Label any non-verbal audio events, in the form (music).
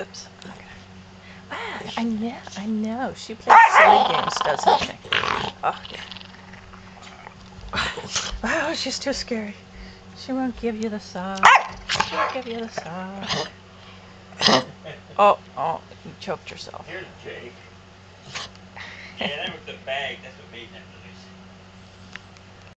Oops. Okay. Ah, I know. I know. She plays silly games, doesn't she? Oh, yeah. oh, she's too scary. She won't give you the sock. She won't give you the sock. (coughs) oh, oh, you choked yourself. Here's Jake. yeah, that was the bag. That's what made that noise.